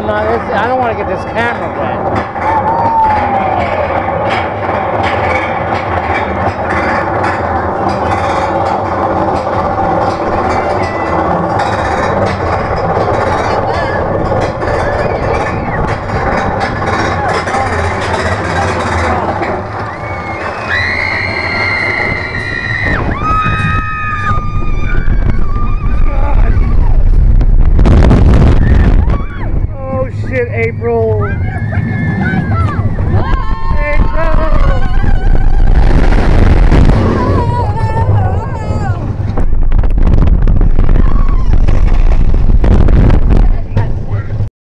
I'm not, I don't want to get this camera wet. April.